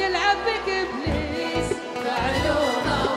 يلعب بك ابليس تعالوا